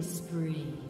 Killing spree.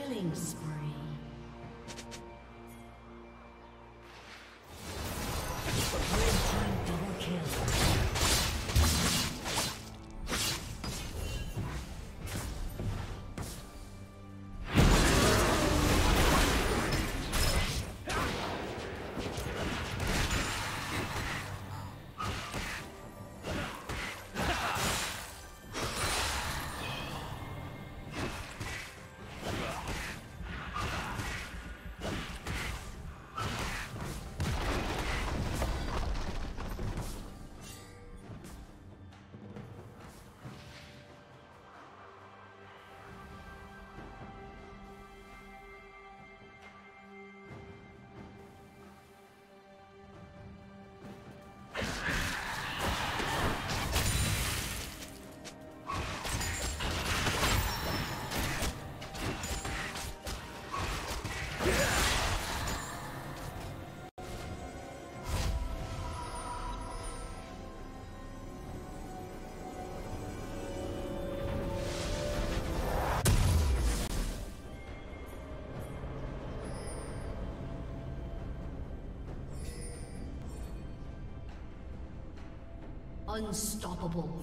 Killing spree. Unstoppable.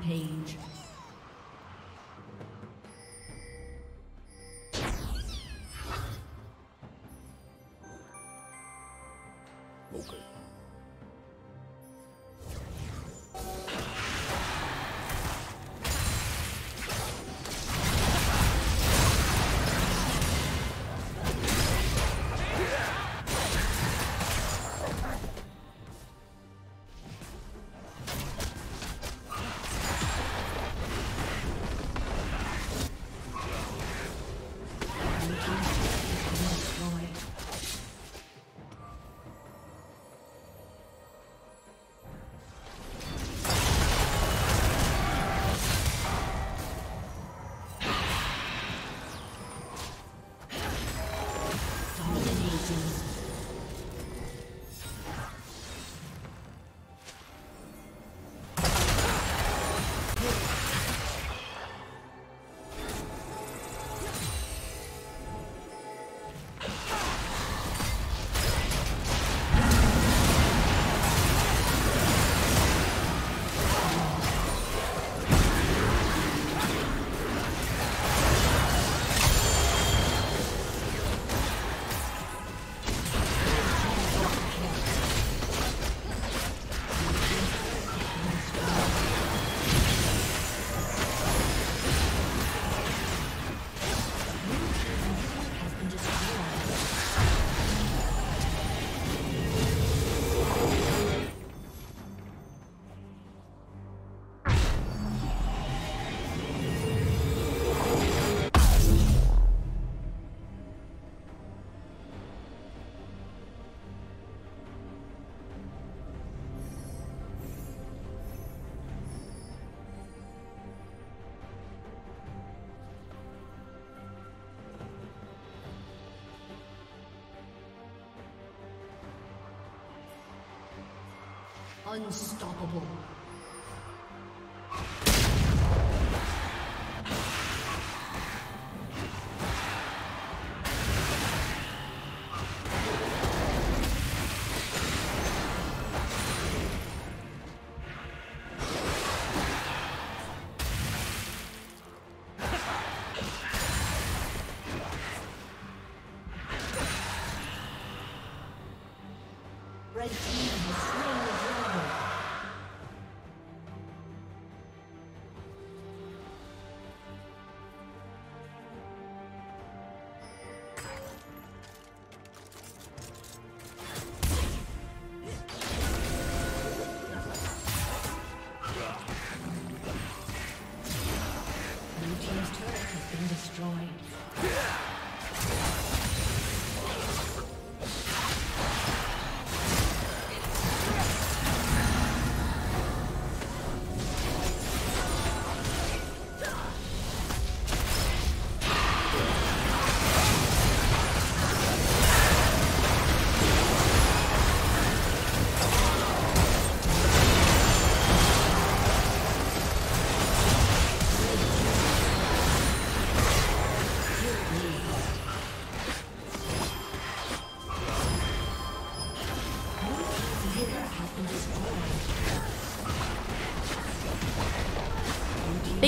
Rampage. Unstoppable.